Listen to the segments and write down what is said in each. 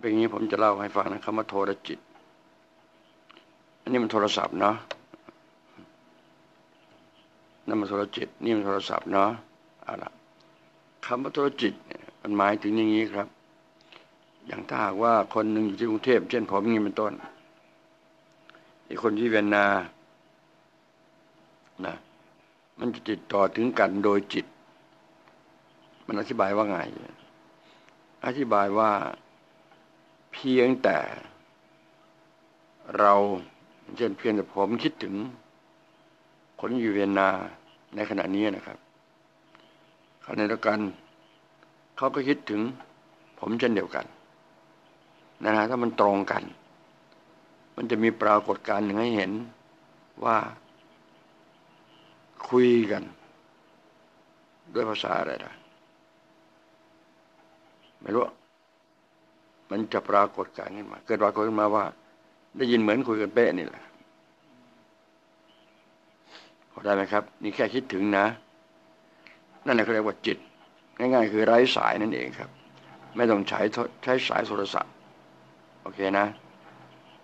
เป็นอย่างนี้ผมจะเล่าให้ฟังนะคำว่าโทรจิต อันนี้มันโทรศัพท์เนาะนั่นมันโทรจิต นี่มันโทรศัพท์เนาะเอาละคำว่าโทรจิตมันหมายถึงอย่างนี้ครับ อย่างถ้าหากว่าคนหนึ่งอยู่ที่กรุงเทพเช่นผมนี่เป็นต้น อีกคนที่เวียนนานะมันจะติดต่อถึงกันโดยจิต มันอธิบายว่าไง อธิบายว่า เพียงแต่ เราเช่นเพียงแต่ผมคิดถึงคนอยู่เวียนนาในขณะนี้นะครับขณะเดียวกันเขาก็คิดถึง ผมเช่นเดียวกันนะฮะถ้ามันตรงกัน มันจะมีปรากฏการณ์หนึ่งให้เห็นว่า คุยกัน ด้วยภาษาอะไรนะไม่รู้ มันจะปรากฏการขึ้นมา เกิดปรากฏขึ้นมาว่า ได้ยินเหมือนคุยกันเป๊ะนี่แหละพอได้ไหมครับ นี่แค่คิดถึงนะ นั่นแหละเขาเรียกว่าจิต ง่ายๆ คือไร้สายนั่นเองครับ ไม่ต้องใช้ใช้สายโทรศัพท์ โอเคนะ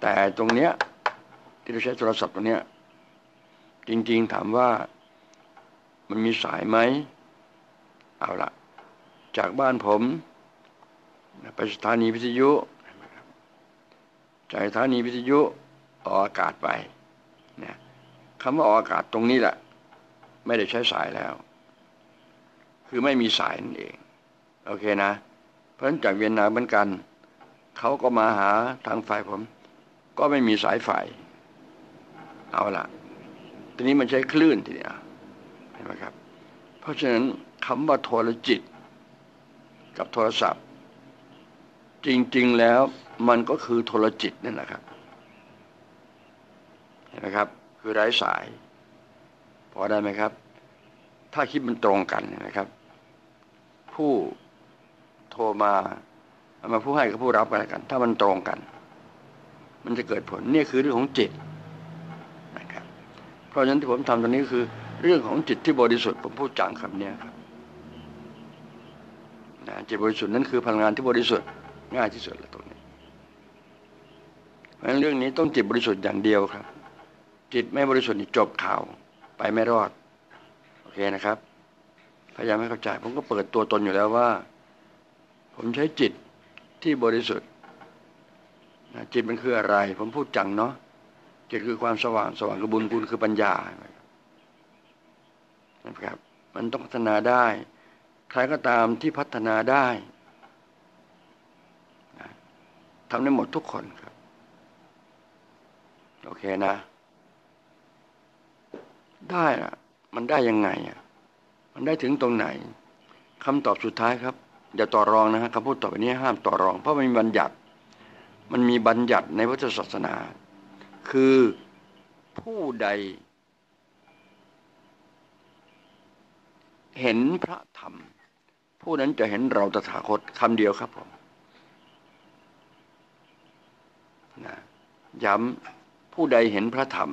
แต่ตรงเนี้ยที่เราใช้โทรศัพท์ตรงเนี้ยจริงๆถามว่ามันมีสายไหมเอาละจากบ้านผม ไปสถานีวิทยุจากสถานีวิทยุออกอากาศไปเนี่ยคำว่าออกอากาศตรงนี้แหละ ไม่ได้ใช้สายแล้ว คือไม่มีสายนั่นเอง โอเคนะ เพราะฉะนั้นจากเวียนนาเหมือนกัน เขาก็มาหาทางฝ่ายผม ก็ไม่มีสายไฟเอาละทีนี้มันใช้คลื่นทีเดียวเห็นไหมครับ เพราะฉะนั้นคำว่าโทรจิต กับโทรศัพท์ จริง ๆ แล้วมันก็คือโทรจิตนั่นแหละครับเห็นไหมครับ คือไร้สาย พอได้ไหมครับ ถ้าคิดมันตรงกันนะครับ ผู้โทรมามาผู้ให้กับผู้รับกันกัน ถ้ามันตรงกัน มันจะเกิดผลนี่คือเรื่องของจิตนะครับ เพราะฉะนั้นที่ผมทำตรงนี้คือ เรื่องของจิตที่บริสุทธิ์ผมพูดจังคำนี้ครับจิตบริสุทธิ์นั้นคือพลังงานที่บริสุทธิ์ ง่ายที่สุดและตรงนี้เพราะฉะนั้นเรื่องนี้ต้องจิตบริสุทธิ์อย่างเดียวครับ จิตไม่บริสุทธิ์จบข่าวไปไม่รอด โอเคนะครับ พยายามให้เข้าใจ ผมก็เปิดตัวตนอยู่แล้วว่า ผมใช้จิตที่บริสุทธิ์จิตมันคืออะไร ผมพูดจังเนาะจิตคือความสว่างสว่างกระบุญคุณคือปัญญานะครับ มันต้องพัฒนาได้ ใครก็ตามที่พัฒนาได้ ทำได้หมดทุกคนครับ โอเคนะ ได้อะมันได้ยังไงอะ มันได้ถึงตรงไหนคำตอบสุดท้ายครับ อย่าต่อรองนะฮะคำพูดต่อไปนี้ห้ามต่อรอง เพราะมันมีบัญญัติ มันมีบัญญัติในพุทธศาสนา คือผู้ใด เห็นพระธรรม ผู้นั้นจะเห็นเราตถาคตคำเดียวครับผมนะ ย้ำผู้ใดเห็นพระธรรม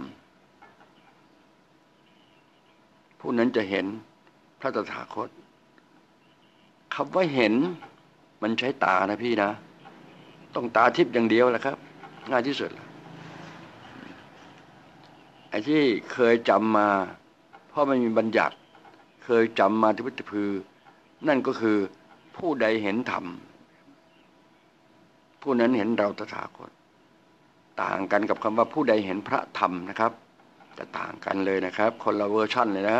ผู้นั้นจะเห็นพระตถาคตคำว่าเห็นมันใช้ตานะพี่นะ ต้องตาทิพย์อย่างเดียวแหละครับ ง่ายที่สุดไอ้ที่เคยจำมา เพราะมันมีบัญญัติ เคยจำมาที่พุทธพือ นั่นก็คือผู้ใดเห็นธรรม ผู้นั้นเห็นเราตถาคต ต่างกันกับคำว่าผู้ใดเห็นพระธรรมนะครับ จะต่างกันเลยนะครับ คนละเวอร์ชั่นเลยนะ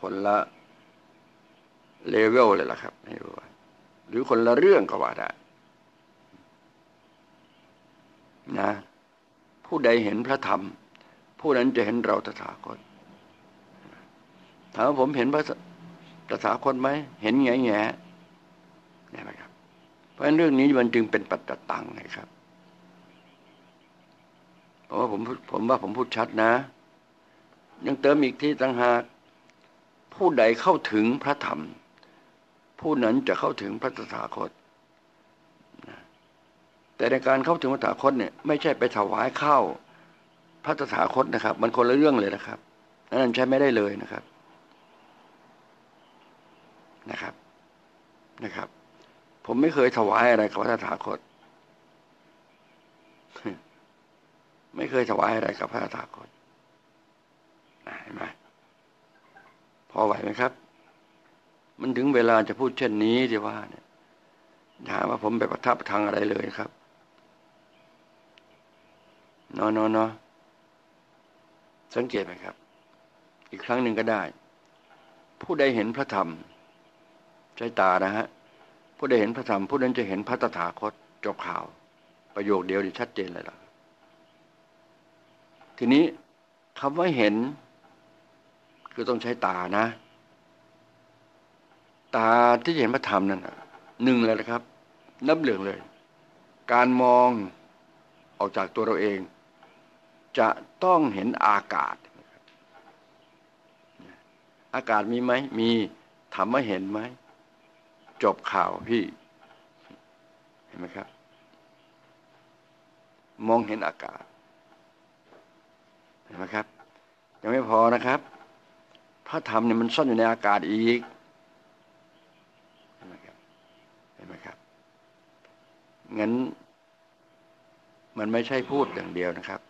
คนละเลเวลเลยล่ะครับไม่รู้ว่าหรือคนละเรื่องก็ว่าได้นะผู้ใดเห็นพระธรรม ผู้นั้นจะเห็นเราตถาคตถามว่าผมเห็นพระตถาคตไหมเห็นแง่แง่นี่ไหมครับ เพราะฉะนั้นเรื่องนี้มันจึงเป็นปัจจตังนะครับ เพราะว่าผมผมว่าผมพูดชัดนะ ยังเติมอีกที่ต่างหาก ผู้ใดเข้าถึงพระธรรม ผู้นั้นจะเข้าถึงพระตถาคต แต่ในการเข้าถึงพระตถาคตเนี่ยไม่ใช่ไปถวายข้าวพระตถาคตนะครับ มันคนละเรื่องเลยนะครับนั้นใช้ไม่ได้เลยนะครับนะครับนะครับ ผมไม่เคยถวายอะไรกับพระตถาคต ไม่เคยถวายอะไรกับพระตาคตเห็นไหมพอไหวไหมครับ มันถึงเวลาจะพูดเช่นนี้ที่ว่าเนี่ยถามว่าผมไปประทับทางอะไรเลยครับนอนนอสังเกตไหมครับ อีกครั้งหนึ่งก็ได้ ผู้ใดเห็นพระธรรมใจตานะฮะผู้ใดเห็นพระธรรมผู้นั้นจะเห็นพระตถาคตจบข่าว ประโยคเดียวนี่ชัดเจนเลยล่ะ ทีนี้คำว่าเห็น คือต้องใช้ตานะ ตาที่เห็นพระธรรมนั่นหนึ่งเลยนะครับ นับเหลืองเลย การมองออกจากตัวเราเอง จะต้องเห็นอากาศ อากาศมีไหมมีทำมาเห็นไหม จบข่าวพี่ เห็นไหมครับ มองเห็นอากาศ ห็นไหมครับ ยังไม่พอนะครับ พระธรรมเนี่ยมันซ่อนอยู่ในอากาศอีกเห็นไหมครับเห็นไหมครับงั้น มันไม่ใช่พูดอย่างเดียวนะครับ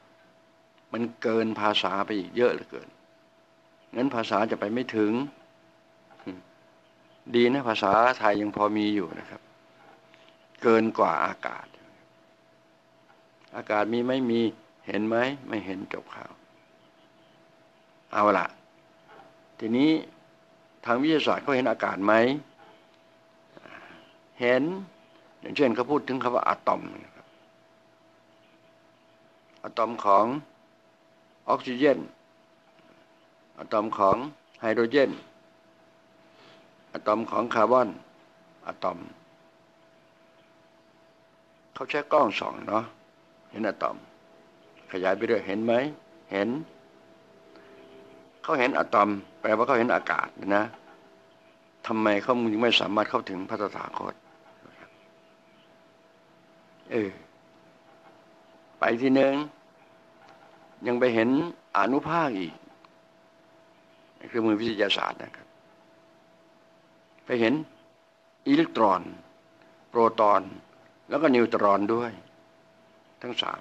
มันเกินภาษาไปอีกเยอะเหลือเกินงั้นภาษาจะไปไม่ถึง ดีนะภาษาไทยยังพอมีอยู่นะครับ เกินกว่าอากาศ อากาศมีไม่มีเห็นไหม ไม่เห็นจบข่าว เอาละทีนี้ทางวิทยาศาสตร์เขาเห็นอากาศไหม เห็น อย่างเช่นเขาพูดถึงคำว่าอะตอมอะตอมของออกซิเจนอะตอมของไฮโดรเจนอะตอมของคาร์บอนอะตอม เขาใช้กล้องส่องเนาะเห็นอะตอม ขยายไปเรื่อยเห็นไหม เห็น เขาเห็นอะตอม แปลว่าเขาเห็นอากาศนะทำไมเขาจึงไม่สามารถเข้าถึงพระตถาคต เออ ไปทีหนึ่งยังไปเห็นอนุภาคอีกคือมือวิทยาศาสตร์นะครับ ไปเห็นอิเล็กตรอน โปรตอน แล้วก็นิวตรอนด้วย ทั้งสาม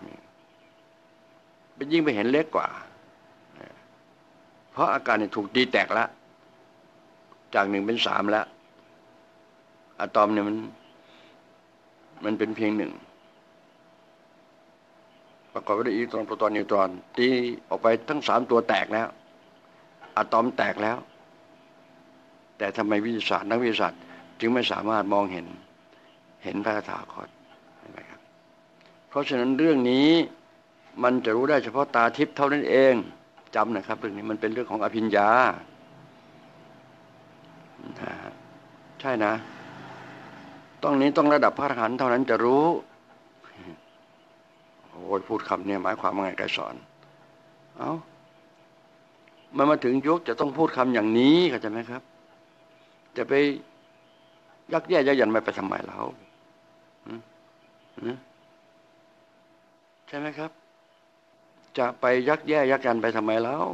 เป็นยิ่งไปเห็นเล็กกว่า เพราะอาการเนี่ยถูกดีแตกแล้ว จากหนึ่งเป็นสามแล้วอะตอมเนี่ยมัน มันเป็นเพียงหนึ่งประกอบไปด้วยอิเล็กตรอนโปรตอนนิวตรอนตีออกไปทั้งสามตัวแตกแล้วอะตอมแตกแล้ว แต่ทำไมวิทยาศาสตร์นักวิทยาศาสตร์ จึงไม่สามารถมองเห็น เห็นพระธาคตนะครับ เพราะฉะนั้นเรื่องนี้มันจะรู้ได้เฉพาะตาทิพย์เท่านั้นเอง จำนะครับเรื่องนี้มันเป็นเรื่องของอภิญญาใช่นะ ต้องนี้ต้องระดับพระอรหันต์เท่านั้นจะรู้ โอ้ยพูดคำเนี่ยหมายความว่าไงไกสอน เอา้ามันมาถึงยุคจะต้องพูดคำอย่างนี้เข้าใจไหมครับ จะไปยักแย่ยักยันไปไปทำไมเราใช่ไหมครับ จะไปยักแย่ยักยันไปทำไมแล้ว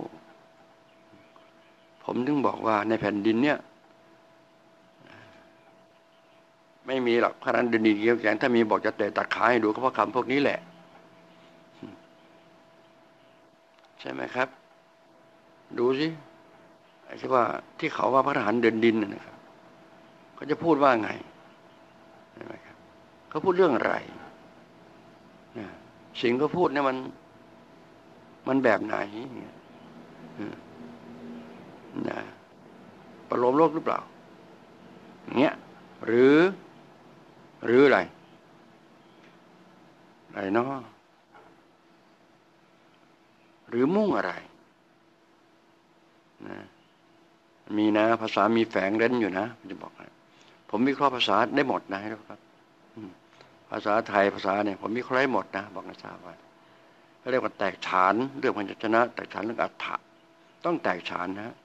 ผมถึงบอกว่าในแผ่นดินเนี่ย ไม่มีหรอกพระนันดินเกี่ยวแขงถ้ามีบอกจะเตะตัดขาให้ดูก็เพราะคำพวกนี้แหละ ใช่ไหมครับ ดูสิไอ้ที่ว่าที่เขาว่าพระทหารเดินดินนะครับเขาจะพูดว่าไงใช่ไหมครับเขาพูดเรื่องอะไรสิ่งเขาพูดเนี่ยมัน มันแบบไหนนะประโลมโลกหรือเปล่าเงี้ยหรือ หรืออะไรอะไรเนาะหรือมุ่งอะไรนะมีนะ ภาษามีแฝงเร้นอยู่นะจะบอกนะผมวิเคราะห์ภาษาได้หมดนะครับภาษาไทยภาษาเนี่ยผมวิเคราะห์ได้หมดนะ บอกนะทราบว่า เรียกว่าแตกฉานเรื่องพันชนะ แตกฉานเรื่องอัฏฐะต้องแตกฉานนะ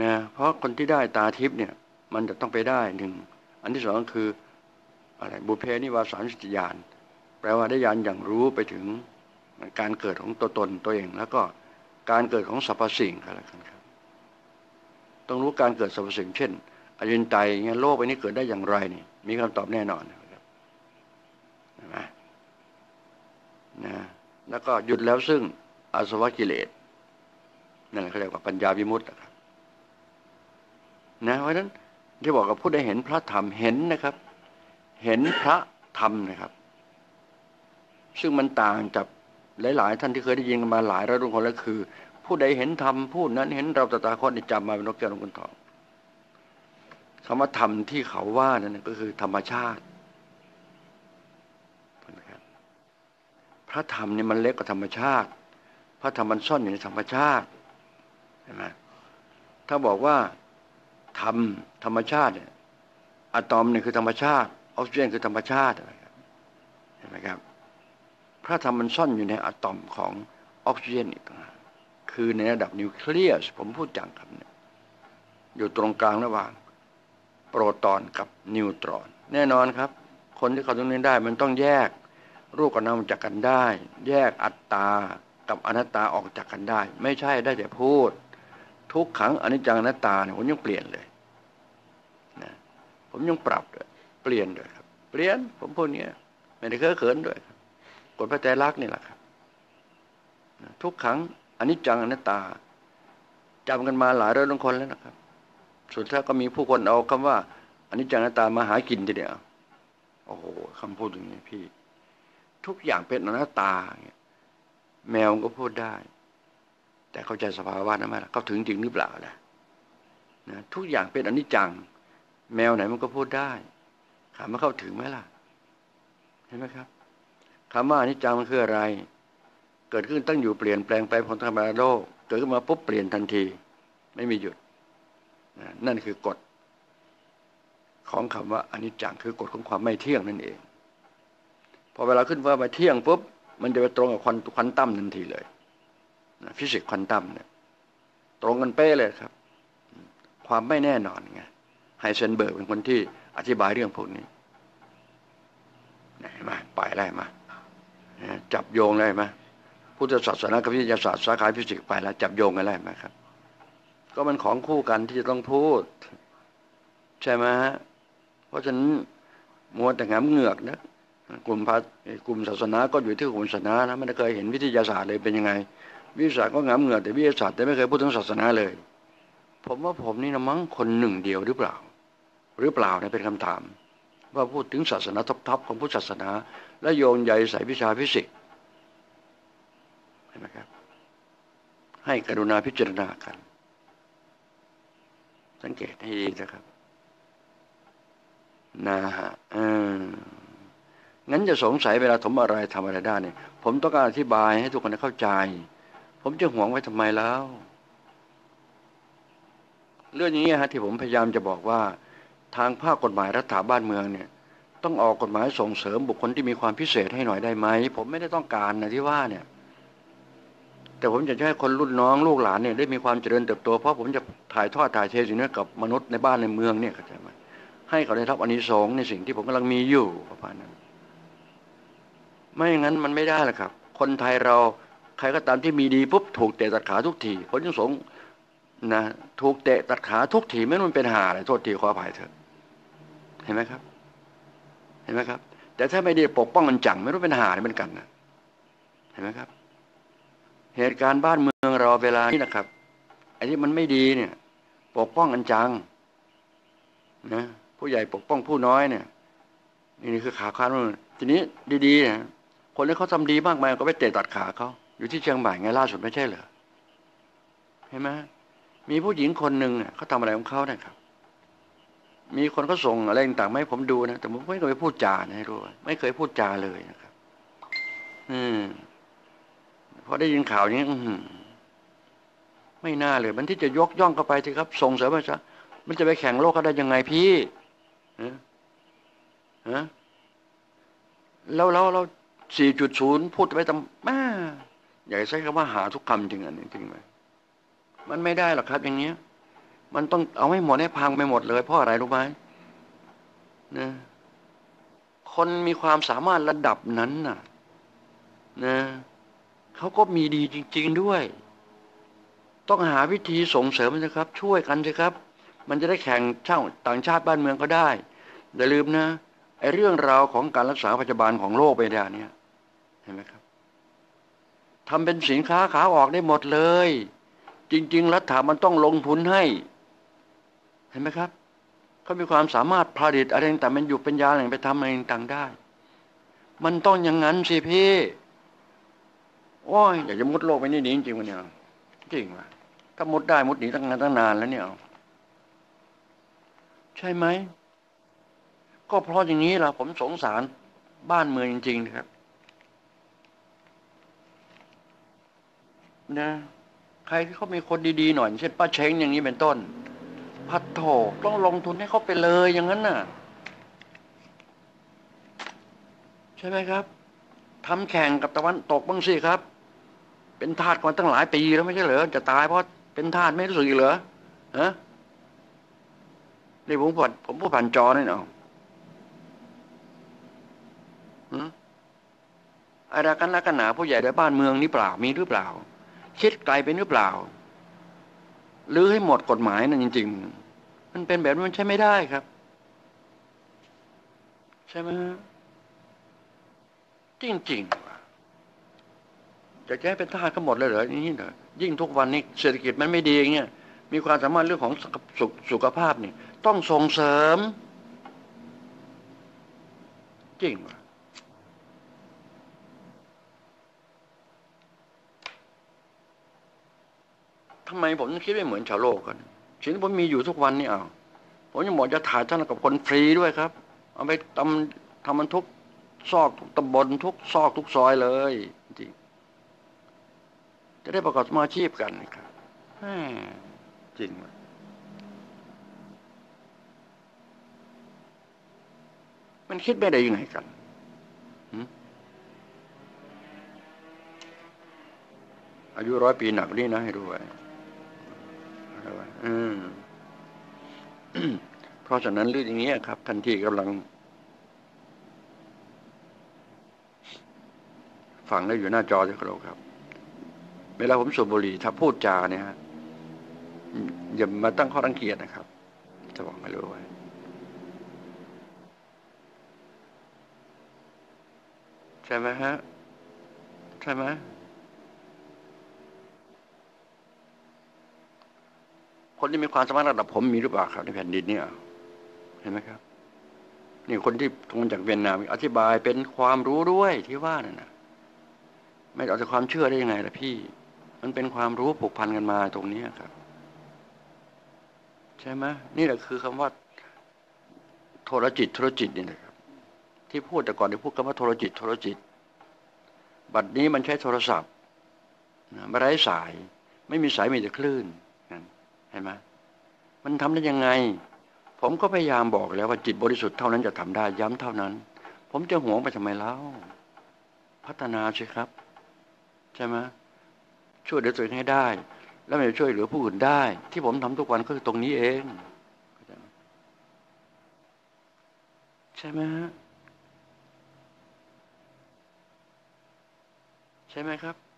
นะเพราะคนที่ได้ตาทิพย์เนี่ย มันจะต้องไปได้หนึ่งอันที่สองคืออะไรบุเพนิวาสารสิทธิยานแปลว่าได้ยานอย่างรู้ไปถึงการเกิดของตัวตนตัวเอง แล้วก็การเกิดของสรรพสิ่งก็แล้วกันครับต้องรู้การเกิดสรรพสิ่ง เช่นอรินไตเงี้ยโลกใบนี้เกิดได้อย่างไรนี่มีคำตอบแน่นอนนะครับ นะแล้วก็หยุดแล้วซึ่งอาสวะกิเลสนั่นเขาเรียกว่าปัญญาวิมุตตินะครับนะเพราะฉะนั้นที่บอกกับผู้ได้เห็นพระธรรมเห็นนะครับ เห็นพระธรรมนะครับ ซึ่งมันต่างจากหลาย ๆ ท่านที่เคยได้ยินมาหลายร้อยรุ่นคนแล้วคือ ผู้ใดเห็นธรรมผู้นั้นเห็นเราตถาคตจำมาเป็นนกแก้วนกขุนทองคำว่าธรรมที่เขาว่านั่นก็คือธรรมชาติ พระธรรมนี่มันเล็กกว่าธรรมชาติ พระธรรมมันซ่อนอยู่ในธรรมชาติเห็นไหมถ้าบอกว่าธรรมธรรมชาติเนี่ยอะตอมนี่คือธรรมชาติ ออกซิเจนคือธรรมชาติเห็นไหมครับ พระธรรมมันซ่อนอยู่ในอะตอมของออกซิเจนอีกคือในระดับนิวเคลียสผมพูดจังครับเนี่ยอยู่ตรงกลางระหว่าง โปรตอนกับนิวตรอน แน่นอนครับ คนที่เขาตรงนี้ได้มันต้องแยก รูปกับนามจากกันได้ แยกอัตตากับอนัตตาออกจากกันได้ ไม่ใช่ได้แต่พูด ทุกขังอนิจจังอนัตตาเนี่ยผมยังเปลี่ยนเลยนะผมยังปรับด้วยเปลี่ยนด้วยครับ เปลี่ยนผมพูดเนี้ยไม่ได้เคอะเขินด้วยกฎพระใจรักนี่แหละครับทุกขังอนิจจังอนัตตาจำกันมาหลายร้อยล้านคนแล้วนะครับ สุดท้ายก็มีผู้คนเอาคำว่าอนิจจังอนัตตามาหากินทีเดียวโอ้โหคำพูดอย่างนี้พี่ ทุกอย่างเป็นอนัตตา แมวก็พูดได้ แต่เข้าใจสภาวะนั้นไหมล่ะเขาถึงจริงหรือเปล่าล่ะนะทุกอย่างเป็นอนิจจัง แมวไหนมันก็พูดได้ถามว่าเข้าถึงไหมล่ะ เห็นไหมครับคำว่าอนิจจังมันคืออะไร เกิดขึ้นตั้งอยู่เปลี่ยนแปลงไปของธรรมาโลกเกิดขึ้นมาปุ๊บเปลี่ยนทันที ไม่มีหยุดนั่นคือกฎของคำว่าอนิจจังคือกฎของความไม่เที่ยงนั่นเอง พอเวลาขึ้นฟ้าไปเที่ยงปุ๊บมันจะไปตรงกับควันควันตั้มทันทีเลยฟิสิกส์ควันตั้มเนี่ยตรงกันเป๊ะเลยครับ ความไม่แน่นอนไงไฮเซนเบิร์กเป็นคนที่อธิบายเรื่องพวกนี้ไหนมาไปได้มาจับโยงได้ไหมพุทธศาสนากับวิทยาศาสตร์สาขาฟิสิกส์ไปแล้วจับโยงกันได้ไหมครับ ก็มันของคู่กันที่จะต้องพูด ใช่ไหมฮะเพราะฉะนั้นมัวแต่งามเหงือกนะ กลุ่มพัฒกลุ่มศาสนาก็อยู่ที่กลุ่มศาสนานะไม่ได้เคยเห็นวิทยาศาสตร์เลยเป็นยังไง วิทยาศาสตร์ก็งามเหงื่อแต่วิทยาศาสตร์แต่ไม่เคยพูดถึงศาสนาเลย ผมว่าผมนี่นะมั้งคนหนึ่งเดียวหรือเปล่า หรือเปล่าเนี่ยเป็นคำถาม ว่าพูดถึงศาสนาท็อปๆของพุทธศาสนา และโยงใหญ่ใส่วิชาฟิสิกส์เห็นไหมครับ ให้กรุณาพิจารณากัน สังเกตให้ดีนะครับนะฮะอืม งั้นจะสงสัยเวลาถมอะไรทำอะไรได้เนี่ย ผมต้องการอธิบายให้ทุกคนเข้าใจ ผมจะห่วงไว้ทำไมแล้ว เรื่องนี้ฮะที่ผมพยายามจะบอกว่า ทางภาคกฎหมายรัฐาบ้านเมืองเนี่ย ต้องออกกฎหมายส่งเสริมบุคคลที่มีความพิเศษให้หน่อยได้ไหมผมไม่ได้ต้องการนะที่ว่าเนี่ย แต่ผมอยากจะให้คนรุ่นน้องลูกหลานเนี่ยได้มีความเจริญเติบโตเพราะผมจะถ่ายทอดถ่ายเทสิ่งนี้กับมนุษย์ในบ้านในเมืองเนี่ยเข้าใจไหมให้เขาได้รับอานิสงส์ในสิ่งที่ผมกำลังมีอยู่ประมาณนั้น ไม่อย่างนั้นมันไม่ได้หรอกครับ คนไทยเราใครก็ตามที่มีดีปุ๊บถูกเตะตัดขาทุกทีคนยังสงนะถูกเตะตัดขาทุกทีไม่มันเป็นหาอะไรโทษทีขออภัยเถอะเห็นไหมครับ เห็นไหมครับ แต่ถ้าไม่ได้ปกป้องมันจังไม่รู้เป็นหาอะไรเหมือนกันนะเห็นไหมครับ เหตุการณ์บ้านเมืองเราเวลานี้นะครับไอ้ที่มันไม่ดีเนี่ย ปกป้องอันจังนะผู้ใหญ่ปกป้องผู้น้อยเนี่ย นี่คือขาค้านมันทีนี้ดีๆนะ คนที่เขาทำดีมากมายก็ไปเตะตัดขาเขาอยู่ที่เชียงใหม่ไงล่าสุดไม่ใช่เหรอเห็นไหมมีผู้หญิงคนหนึ่งเนี่ยเขาทำอะไรของเขาเนี่ยครับ มีคนเขาส่งอะไรต่างๆให้ผมดูนะแต่ผมไม่เคยพูดจานะให้รู้ไม่เคยพูดจาเลยนะครับ อืมพอได้ยินข่าวนี้อืไม่น่าเลย มันที่จะยกย่องเข้าไปสิครับ ส่งเสริมมันจะมันจะไปแข่งโลกก็ได้ยังไงพี่ฮะฮะแล้วเราเรา สี่จุดศูนย์พูดไปทำมาอยากใช้คำว่าหาทุกคำจริงอันนี้จริงไหมมันไม่ได้หรอกครับ อย่างเนี้ย มันต้องเอาให้หมดให้พังไปหมดเลยเพราะอะไรรู้ไหมนะคนมีความสามารถระดับนั้นน่ะนะเขาก็มีดีจริง ๆด้วย ต้องหาวิธีส่งเสริมนะครับ ช่วยกันสิครับ มันจะได้แข่งเช่าต่างชาติบ้านเมืองก็ได้อย่าลืมนะไอ้เรื่องราวของการรักษาพยาบาลของโรคไปดาเนี่ย ห็นไหมครับทำเป็นสินค้าขาออกได้หมดเลย จริง ๆ รัฐามันต้องลงทุนให้ เห็นไหมครับเขามีความสามารถผลิตอะไรต่างมันอยู่เป็นยาอะไรไปทำอะไรต่างได้ มันต้องอย่างนั้นสิพี่โอ้ยอยากจะมุดโลกไปนี่หนีจริงวะเนี่ยจริงวะถ้ามุดได้มุดหนีตั้งนานตั้งนานแล้วเนี่ยใช่ไหมก็เพราะอย่างนี้ล่ะผมสงสารบ้านเมืองจริงๆนะครับ นะ ใครที่เขามีคนดีๆหน่อย เช่นป้าเช้งอย่างนี้เป็นต้น พัดโถต้องลงทุนให้เขาไปเลยอย่างนั้นน่ะ ใช่ไหมครับทำแข่งกับตะวันตกบ้างสิครับ เป็นทาสมาตั้งหลายปีแล้วไม่ใช่เหรอจะตายเพราะเป็นทาสไม่รู้สึกเหรอฮะนี่ผมพูดผมพูดผ่านจอนี่เนาะอะไรกันนักกันหนาผู้ใหญ่ในบ้านเมืองนี่เปล่ามีหรือเปล่า คิดไกลเป็นหรือเปล่าหรือให้หมดกฎหมายนั่นจริง ๆ มันเป็นแบบนั้นใช่ไม่ได้ครับ ใช่ไหมจริงๆจะแก้เป็นทาสก็หมดเลยเหรอนี่เหรอยิ่งทุกวันนี้เศรษฐกิจมันไม่ดีอย่างเงี้ยมีความสามารถเรื่องของสุขสุขภาพนี่ ต้องส่งเสริม จริงวะ ทำไมผมคิดไม่เหมือนชาวโลกกันสิ่งที่ผมมีอยู่ทุกวันนี่เอาผมยังบอกจะถ่ายท่านกับคนฟรีด้วยครับ เอาไปทำทำมันทุกซอกทุกตำบลทุกซอกทุกซอยเลยจริงจะได้ประกอบสมาชีพกันครับจริงมันคิดไม่ได้ยังไงกันอายุร้อยปีหนักนี่นะให้รู้ไว้ เพราะฉะนั้นเรื่องอย่างนี้ครับทันทีกำลัง ฟังได้อยู่หน้าจอจะครบครับ เวลาผมสูบบุหรี่ถ้าพูดจาเนี่ยฮะอย่ามาตั้งข้อรังเกียจนะครับ จะบอกไม่รู้ไว้ใช่ไหมฮะ ใช่ไหม คนที่มีความสามารถระดับผมมีหรือเปล่าครับในแผ่นดินเนี่ยเห็นไหมครับ นี่คนที่ทงจากเวียนนามอธิบายเป็นความรู้ด้วยที่ว่านั่นนะไม่เอาแต่ความเชื่อได้ยังไงล่ะพี่ มันเป็นความรู้ผูกพันกันมาตรงนี้ครับ ใช่ไหมนี่แหละคือคำว่า โทรจิตโทรจิตนี่นะครับ ที่พูดแต่ก่อนที่พูดคำว่าโทรจิตโทรจิต บัดนี้มันใช้โทรศัพท์ไม่ไร้สาย ไม่มีสายมีแต่คลื่น เห็นไหมมันทำได้ยังไง ผมก็พยายามบอกแล้วว่าจิตบริสุทธิ์เท่านั้นจะทำได้ย้ำเท่านั้น ผมจะหวงไปทำไมเล่าพัฒนาสิครับ ใช่ไหมช่วยเหลือตัวเองให้ได้ แล้วไม่ช่วยเหลือผู้อื่นได้ ที่ผมทำทุกวันก็คือตรงนี้เองใช่ไหมฮะใช่ไหมครับ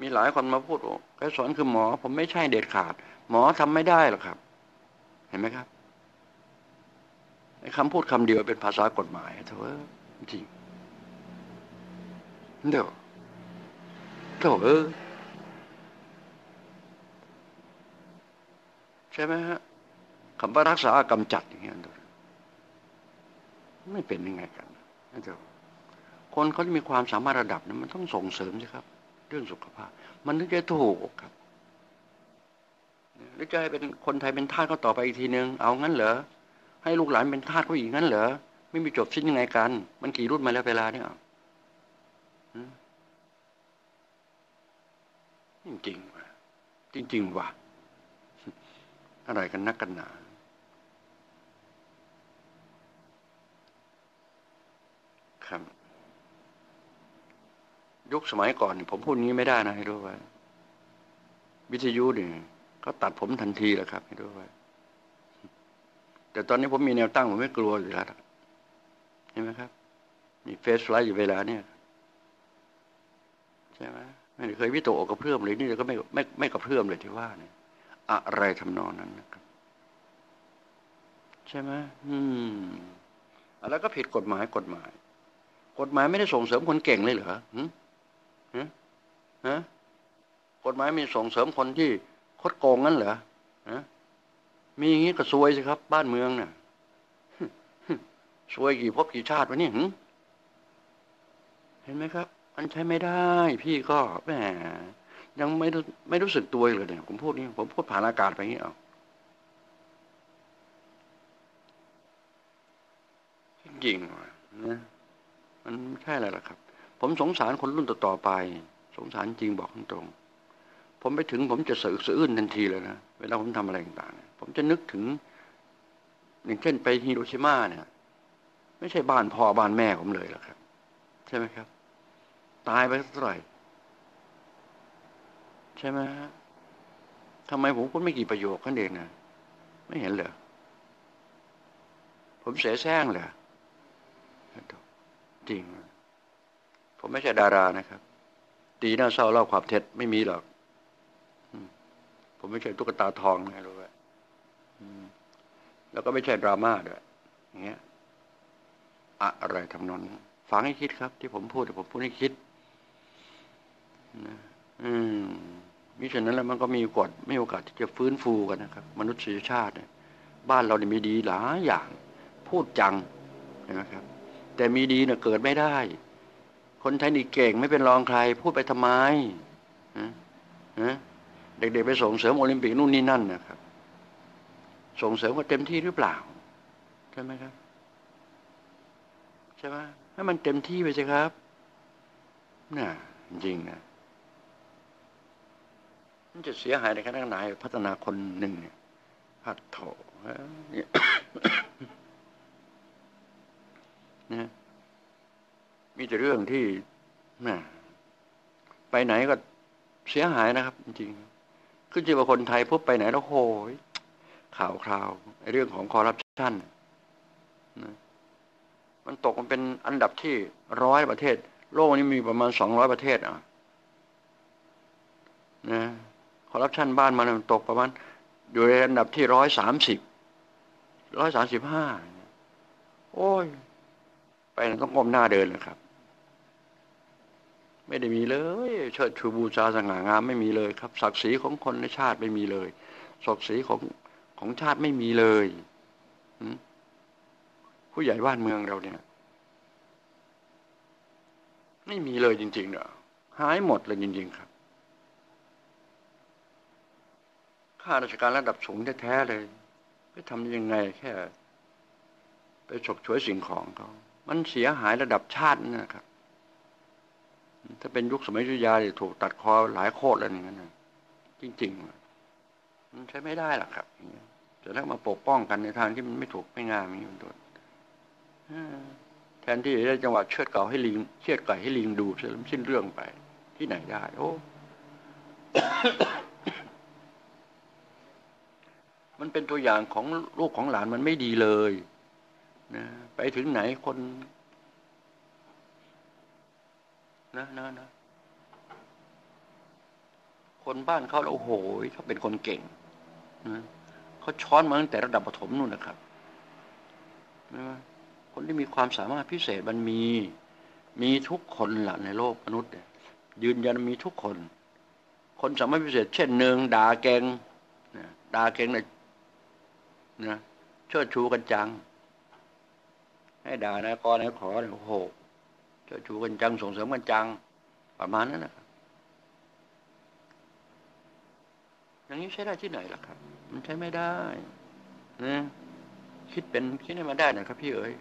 มีหลายคนมาพูดว่าไกสอนคือหมอ ผมไม่ใช่เด็ดขาด หมอทำไม่ได้หรอกครับ เห็นไหมครับคำพูดคำเดียวเป็นภาษากฎหมายเถอะจริงเดี๋ยวโถออใช่ไหมฮะคำว่ารักษากำจัดอย่างเงี้ยไม่เป็นยังไงกันนะเจ้าคนเขาจะมีความสามารถระดับนั้นมันต้องส่งเสริมใช่ครับ เรื่องสุขภาพ มันถึงจะถูกครับหรือจะให้เป็นคนไทยเป็นทาสเขาต่อไปอีกทีนึง เอางั้นเหรอให้ลูกหลานเป็นทาสเขาอีกงั้นเหรอไม่มีจบสิ้นยังไงกัน มันกี่รุ่นมาแล้วเวลาเนี่ยจริงจริงว่ะจริง ๆ ว่ะ อะไรกันนักกันหนา ครับ ยุคสมัยก่อน ผมพูดงี้ไม่ได้นะให้รู้ไว้วิทยุเนี่ยเขาตัดผมทันทีแหละครับให้รู้ไว้แต่ตอนนี้ผมมีแนวตั้งผมไม่กลัวอยู่แล้วเห็นไหมครับ มีเฟซไลท์อยู่เวลาเนี่ยใช่ไหมไม่เคยวิตกกระเพื่อมเลยนี่ก็ไม่ไม่ไม่กระเพื่อมเลยที่ว่าเนี่ยอะไรทำนองนั้นนะครับ ใช่ไหมอืมแล้วก็ผิดกฎหมายกฎหมาย กฎหมายไม่ได้ส่งเสริมคนเก่งเลยเหรอ ฮะฮะกฎหมายมีส่งเสริมคนที่คดโกงงั้นเหรอฮะมีอย่างนี้ก็ซวยสิครับ บ้านเมืองน่ะซวยกี่พบกี่ชาติวะเนี่ยเห็นไหมครับ มันใช้ไม่ได้ พี่ก็แหมยังไม่ไม่รู้สึกตัวเลยเนี่ยผมพูดนี่ผมพูดผ่านอากาศไปอย่างนี้เอาจริงๆนะมันไม่ใช่อะไรหรอกครับ ผมสงสารคนรุ่นต่อๆไป สงสารจริงบอกตรงๆผมไปถึงผมจะสะอึกสะอื้นทันทีเลยนะเวลาผมทำอะไรต่างๆผมจะนึกถึงอย่างเช่นไปฮิโรชิมาเนี่ย ไม่ใช่บ้านพ่อบ้านแม่ผมเลยหรอกครับ ใช่ไหมครับ ตายไปเท่าไหร่ใช่ไหมฮะทำไมผมพูดไม่กี่ประโยคนั่นเองนะไม่เห็นเหรอผมเสียแซงเหรอจริง ผมไม่ใช่ดารานะครับ ตีหน้าเศร้าเล่าความเท็จไม่มีหรอกผมไม่ใช่ตุ๊กตาทองนะรู้ไหมแล้วก็ไม่ใช่ดราม่าด้วยอย่างเงี้ย อะไรทำนองนี้ฟังให้คิดครับ ที่ผมพูดผมพูดให้คิดนะอืมมิฉะนั้นแล้วมันก็มีกฎไม่โอกาสที่จะฟื้นฟูกันนะครับ มนุษยชาติเนี่ยบ้านเราเนี่ยมีดีหลายอย่าง พูดจังนไหมครับ แต่มีดีเนี่ยเกิดไม่ได้ คนไทยนี่เก่งไม่เป็นรองใคร พูดไปทำไมเด็กๆไปส่งเสริมโอลิมปิกนู่นนี่นั่นนะครับ ส่งเสริมว่าเต็มที่หรือเปล่าใช่ไหมครับใช่ไหมให้มันเต็มที่ไปสิครับน่ะจริงนะมันจะเสียหายในขณะไหนพัฒนาคนหนึ่งเนี่ยพัดโถเนี่ยนะ มีแต่เรื่องที่นะไปไหนก็เสียหายนะครับ จริงๆขึ้นชื่อว่าคนไทยพบไปไหนแล้วโหยข่าวคราวเรื่องของคอร์รัปชันนะมันตกมันเป็นอันดับที่ร้อยประเทศ โลกนี้มีประมาณสองร้อยประเทศอะนะคอร์รัปชันบ้านมันตกประมาณอยู่ในอันดับที่ร้อยสามสิบร้อยสามสิบห้าโอ้ย ไปต้องก้มหน้าเดินเลยครับ ไม่ได้มีเลยเชิดชูบูชาสง่างามไม่มีเลยครับ ศักดิ์ศรีของคนในชาติไม่มีเลยศักดิ์ศรีของของชาติไม่มีเลยผู้ใหญ่บ้านเมืองเราเนี่ย ไม่มีเลยจริงๆเนอะหายหมดเลยจริง ๆ ครับข้าราชการระดับสูงแท้ๆเลยไปทำยังไงแค่ ไปฉกฉวยสิ่งของเขา มันเสียหายระดับชาตินะครับ ถ้าเป็นยุคสมัยยุธยาถูกตัดคอหลายโคตรแล้วอย่างนั้นจริงๆมันใช้ไม่ได้หรอกครับจะแล้วมาปกป้องกันในทางที่มันไม่ถูกไม่งามอย่างนี้เป็นต้นแทนที่จะได้จังหวะเชือดเก่าให้ลิงเชือดไก่ให้ลิงดูเสร็จแล้วสิ้นเรื่องไป ที่ไหนได้ โอ้มันเป็นตัวอย่างของลูกของหลานมันไม่ดีเลยนะไปถึงไหนคน นะนะนะคนบ้านเขาโอ้โหเขาเป็นคนเก่งนะเขาช้อนมาตั้งแต่ระดับประถมนู่นนะครับนะคนที่มีความสามารถพิเศษมันมี มีทุกคนละในโลกมนุษย์ยืนยันมีทุกคน คนสามารถพิเศษ เช่นหนึ่งด่าเก่งด่าเก่งเนี่ยนะเชิดชูกันจัง ให้ด่านะกอนะขอเนี่ยโอ้โห เชิดชูกันจังส่งเสริมกันจังประมาณนั้นนะครับอย่างนี้ใช้ได้ที่ไหนล่ะครับ มันใช้ไม่ได้นะคิดเป็นคิดให้มาได้นะครับพี่เอ๋ย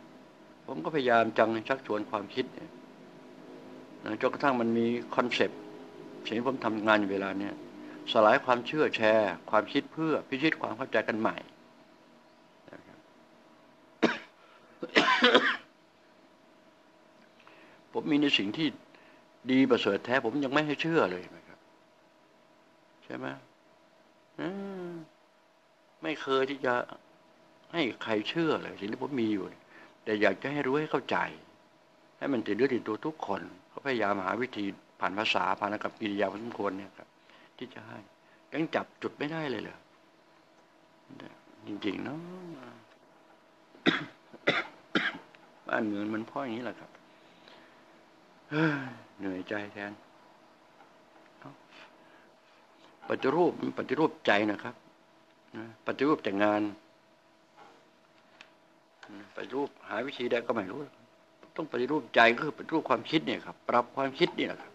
ผมก็พยายามจังชักชวนความคิดเนี่ยจนกระทั่งมันมีคอนเซปต์สิ่งที่ผมทำงานอยู่เวลาเนี่ยสลายความเชื่อแชร์ ความคิดเพื่อพิชิตความเข้าใจกันใหม่ ผมมีในสิ่งที่ดีประเสริฐแท้ ผมยังไม่ให้เชื่อเลยนะครับ ใช่ไหมไม่เคยที่จะให้ใครเชื่อเลยสิ่งที่ผมมีอยู่ แต่อยากจะให้รู้ให้เข้าใจ ให้มันติดเลือดติดตัวทุกคนเขาพยายามหาวิธีผ่านภาษาผ่านกับกิริยาพอสมควรเนี่ยครับ ที่จะให้ยังจับจุดไม่ได้เลยเหรอจริงๆเนาะบ้านเมืองมันพ่ออย่างนี้แหละครับ เหนื่อยใจแทนปฏิรูปปฏิรูปใจนะครับปฏิรูปแต่งงานปฏิรูปหาวิธีใดก็ไม่รู้ ต้องปฏิรูปใจก็คือปฏิรูปความคิดเนี่ยครับ ปรับความคิดเนี่ยครับ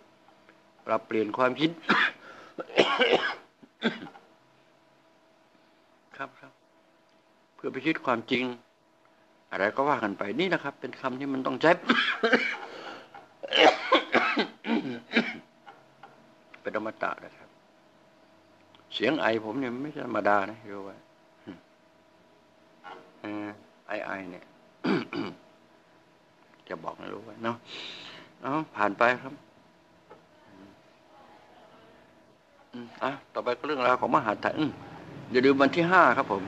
ปรับเปลี่ยนความคิด ครับครับ เพื่อไปคิดความจริง อะไรก็ว่ากันไปนี่นะครับ เป็นคำที่มันต้องใช้ เป็นธรรมตะนะครับ เสียงไอผมเนี่ยไม่ธรรมดานะรู้ว่าไอไอเนี่ยจะบอกให้รู้ไว้เนาะเอาผ่านไปครับอะต่อไปก็เรื่องราวของมหาไทยอย่าลืมวันที่ห้าครับ ผม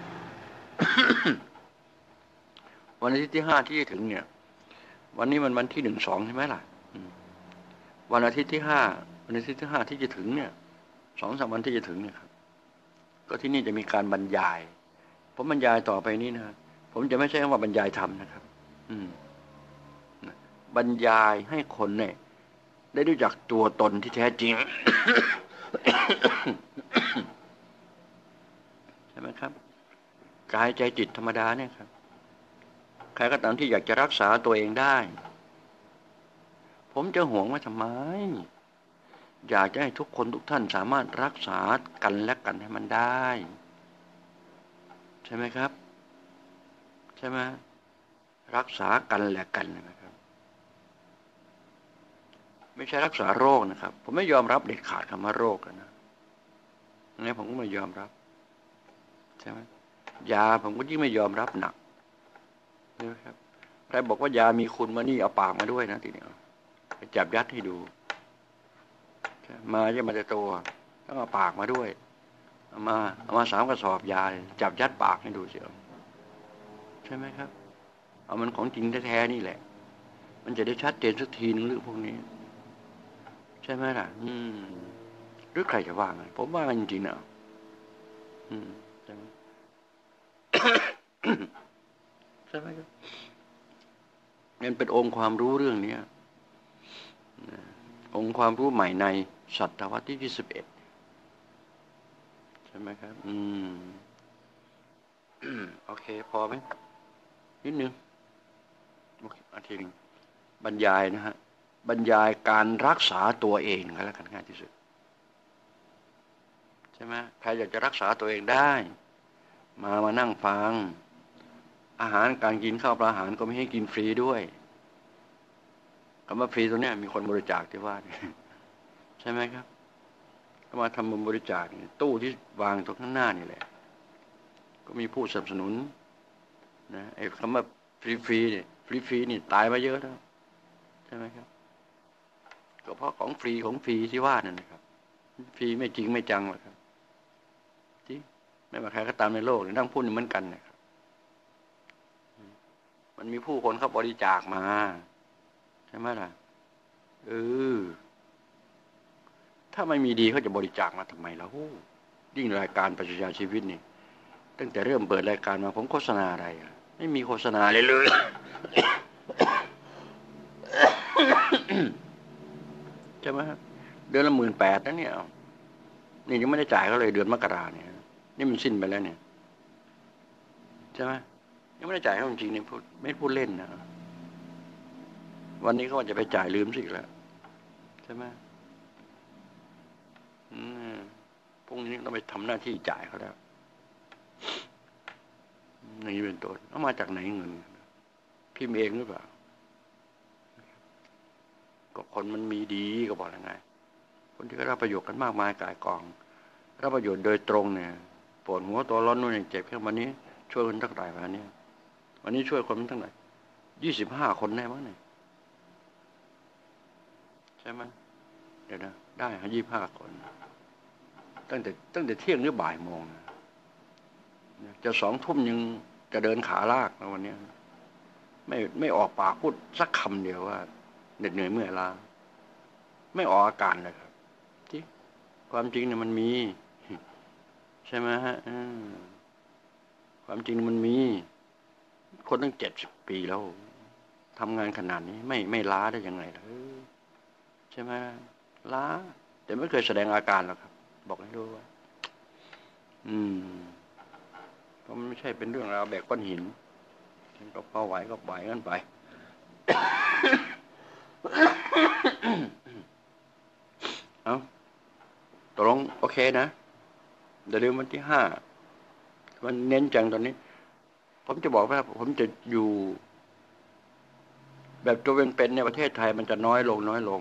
วันอาทิตย์ที่ห้าที่จะถึงเนี่ย วันนี้มันวันที่หนึ่งสองใช่ไหมล่ะวันอาทิตย์ที่ห้า วันอาทิตย์ที่ห้าที่จะถึงเนี่ยสองสามวันที่จะถึงเนี่ยครับ ก็ที่นี่จะมีการบรรยาย ผมบรรยายต่อไปนี้นะ ผมจะไม่ใช่ว่าบรรยายธรรมนะครับ อืมบรรยายให้คนเนี่ย ได้รู้จักตัวตนที่แท้จริง ใช่ไหมครับกายใจจิตธรรมดาเนี่ยครับ ใครก็ตามที่อยากจะรักษาตัวเองได้ ผมจะห่วงว่าทำไม อยากจะให้ทุกคนทุกท่านสามารถรักษากันและกันให้มันได้ ใช่ไหมครับ ใช่ไหมรักษากันและกันนะครับ ไม่ใช่รักษาโรคนะครับ ผมไม่ยอมรับเด็ดขาดคำว่าโรคนะงั้ผมก็ไม่ยอมรับใช่ไหมยาผมก็ยิ่งไม่ยอมรับหนักใช่ไหมครับใครบอกว่ายามีคุณมานี่เอาปากมาด้วยนะทีเนี้ยจับยัดให้ดู มาจะมาจะตัวต้องเอาปากมาด้วยเอามาเอามาสามกระสอบยาจับยัดปากให้ดูเชียวใช่ไหมครับ เอามันของจริงแท้ๆนี่แหละ มันจะได้ชัดเจนสักทีนึงเรื่องพวกนี้ ใช่ไหมล่ะ อืมหรือใครจะว่าไงผมว่างันจริงๆนะอืมใช่ไหมใช่ไหมครับมันเป็นองค์ความรู้เรื่องนี้องค์ความรู้ใหม่ใน ศตวรรษที่ยี่สิบเอ็ดใช่ไหมครับ อืม โอเค พอไหมนิดนึงอาทีนึงบรรยายนะฮะ บรรยายการรักษาตัวเองก็แล้วกันง่ายที่สุด ใช่ไหมใครอยากจะรักษาตัวเองได้ มามานั่งฟัง อาหารการกินข้าวปลาอาหารก็ไม่ให้กินฟรีด้วยคำว่าฟรีตัวนี้มีคนบริจาคที่ว่า ช่ไหมครับก็มาทำบุญบริจาคตู้ที่วางตรงข้างหน้านี่แหละ ก็มีผู้สนับสนุนนะไอ้คำว่าฟรีฟรีเนี่ยฟรีฟรีนี่ตายมาเยอะแล้วใช่ไหมครับ ก็เพราะของฟรีของฟรีที่ว่านั่นนะครับ ฟรีไม่จริงไม่จังหรอกครับที่ไม่ว่าใครก็ตามในโลกนี่ทั้งพูดเหมือนกันนะครับ มันมีผู้คนเขาบริจาคมา ใช่ไหมล่ะเออ ถ้าไม่มีดีเขาจะบริจาคมาทำไมล่ะยิ่งรายการปัจจุบันชีวิตนี่ ตั้งแต่เริ่มเปิดรายการมาผมโฆษณาอะไรอะไม่มีโฆษณาเลยเลยใช่ไหมเดือนละหมื่นแปดนะเนี่ยนี่ยังไม่ได้จ่ายเขาเลยเดือนมกราเนี่ยนี่มันสิ้นไปแล้วเนี่ยใช่ไหมยังไม่ได้จ่ายเขาจริงๆเนี่ยพูดไม่พูดเล่นนะวันนี้เขาจะไปจ่ายลืมสิแล้วใช่ไหม พรุ่งนี้ต้องไปทำหน้าที่จ่ายเขาแล้วนี่เป็นต้นเอามาจากไหนเงิน พิมพ์เองหรือเปล่า ก็คนมันมีดีก็บอกยังไง คนที่รับประโยชน์กันมากมายกายกอง รับประโยชน์โดยตรงเนี่ยปวดหัวตัวร้อนนู่นอย่างเจ็บแค่วันนี้ ช่วยคนทั้งหลายวันนี้ วันนี้ช่วยคนทั้งหลายยี่สิบห้าคนได้มั้งเนี่ยใช่ไหมเดี๋ยวนะ ได้ยี่ห้าคน ตั้งแต่ตั้งแต่เที่ยงหรือบ่ายโมงจะสองทุ่มยังจะเดินขาลากแล้ววันนี้ไม่ไม่ออกปากพูดสักคำเดียวว่าเหน็ดเหนื่อยเมื่อยล้าไม่ออกอาการเลยครับที่ความจริงเนี่ยมันมี ใช่ไหมฮะความจริงมันมี คนตั้งเจ็ดสิบปีแล้วทำงานขนาดนี้ ไม่ไม่ล้าได้ยังไงล่ะใช่ไหม ล้า แต่ไม่เคยแสดงอาการหรอกครับ บอกให้รู้ว่า อืมเพราะมันไม่ใช่เป็นเรื่องราวแบกก้อนหินก็เป้าไหวก็ไหวกันไปเอาตกลงโอเคนะเดี๋ยวเรื่องวันที่ห้ามันเน้นจังตอนนี้ ผมจะบอกว่า ผมจะอยู่ แบบตัวเป็นๆในประเทศไทยมันจะน้อยลงน้อยลง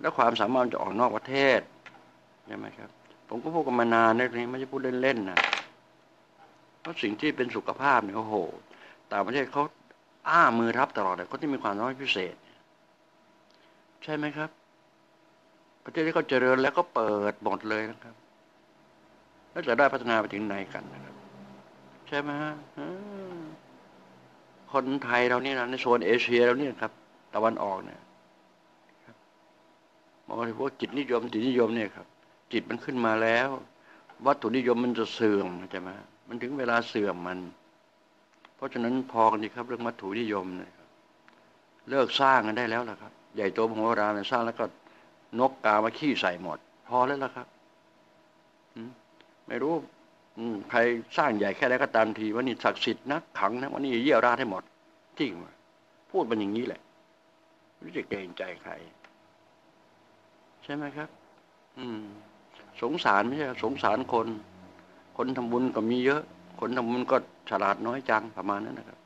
แล้วความสามารถจะออกนอกประเทศใช่ไหมครับ ผมก็พูดกันมานานนะนี้ไม่ใช่พูดเล่นๆนะเพราะสิ่งที่เป็นสุขภาพเนี่ยโอ้โหต่างประเทศเขาอ้ามือรับตลอดเลยเขาที่มีความน้อยพิเศษ ใช่ไหมครับ ประเทศที่เขาเจริญแล้วก็เปิดหมดเลยนะครับ แล้วจะได้พัฒนาไปถึงไหนกันนะครับ ใช่ไหมฮะคนไทยเรานี่นะในโซนเอเชียเราเนี่ยครับ ตะวันออกเนี่ย มองถึงพวกจิตนิยมจิตนิยมเนี่ยครับ จิตมันขึ้นมาแล้ว วัตถุนิยมมันจะเสื่อมใช่ไหมมันถึงเวลาเสื่อมมัน เพราะฉะนั้นพอกันดีครับ เรื่องวัตถุนิยมนะครับ เลิกสร้างกันได้แล้วล่ะครับ ใหญ่โตมโหฬารสร้างแล้วก็นกกามาขี้ใส่หมด พอแล้วล่ะครับไม่รู้ใครสร้างใหญ่แค่ไหนก็ตามทีว่านี่ศักดิ์สิทธิ์นะขังนะว่านี่เยี่ยราดให้หมดจริงพูดมันอย่างนี้แหละไม่จะเกรงใจใคร ช่ไหมครับ อืม สงสารไม่ใช่สงสารคน คนทำบุญก็มีเยอะ คนทำบุญก็ฉลาดน้อยจังประมาณนั้นนะครับ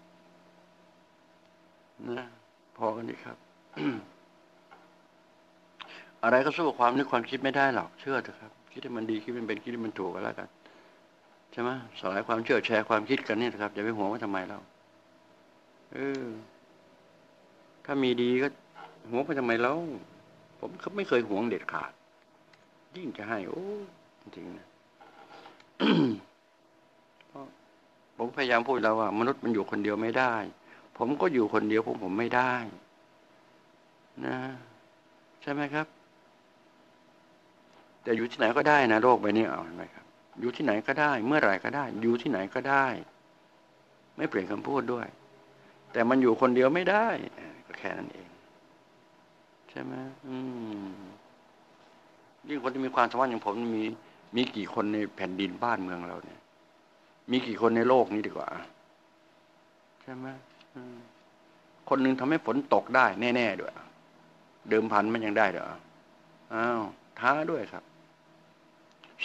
นะพอกันดีครับอะไรก็สู้ความนึกความคิดไม่ได้หรอกเชื่อเถอะครับ คิดให้มันดีคิดมันเป็นคิดให้มันถูกก็แล้วกันใช่ไหมสลายความเชื่อแชร์ความคิดกันนี่นะครับอย่าไปห่วงว่าทำไมเราเออถ้ามีดีก็ห่วงไปทำไมเรา ผมเขาไม่เคยหวงเด็ดขาด ยิ่งจะให้ โอ้จริงนะผมพยายามพูดแล้วว่า มนุษย์มันอยู่คนเดียวไม่ได้ ผมก็อยู่คนเดียวผมผมไม่ได้ นะ ใช่ไหมครับ แต่อยู่ที่ไหนก็ได้นะโลกใบนี้เอาเห็นไหมครับ อยู่ที่ไหนก็ได้ เมื่อไหร่ก็ได้ อยู่ที่ไหนก็ได้ ไม่เปลี่ยนคำพูดด้วย แต่มันอยู่คนเดียวไม่ได้ก็แค่นั้นเอง ใช่ไหมอืมยิ่งคนที่มีความสามารถอย่างผมมี มีกี่คนในแผ่นดินบ้านเมืองเราเนี่ย มีกี่คนในโลกนี้ดีกว่า ใช่ไหมคนหนึ่งทำให้ฝนตกได้แน่ๆด้วย เดิมพันมันยังได้เหรออ้าวท้าด้วยครับ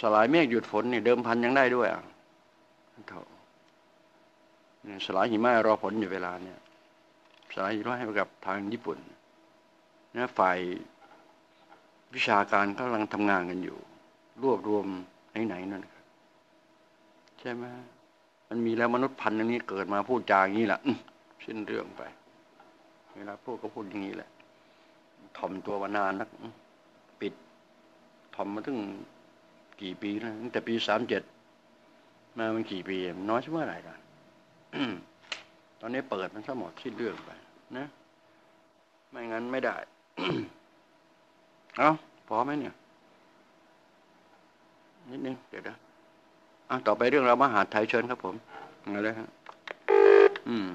สลายเมฆหยุดฝนเนี่ยเดิมพันยังได้ด้วยอะเสลายหิมะรอผลอยู่เวลาเนี่ยสลายหิมะให้กับทางญี่ปุ่น นะฝ่ายวิชาการกำลังทำงานกันอยู่ รวบรวมไหนๆนั่นครับใช่ไหมมันมีแล้วมนุษย์พันธุ์นี้เกิดมาพูดจาอย่างนี้แหละสิ้นเรื่องไป เวลาพูดก็พูดอย่างนี้แหละถ่อมตัวมานานนัก ปิดถ่อมมาถึงกี่ปีแล้วตั้งแต่ปีสามเจ็ดมามันกี่ปีน้อยชั่วเมื่อไหร่กันตอนนี้เปิดมันทั้งหมดที่เรื่องไป นะ ไม่งั้นไม่ได้ เอาพอไหมเนี่ย นิดนึง เดี๋ยวนะอะต่อไปเรื่องเรามหาไทยเชิญครับผมอะไรฮะอืม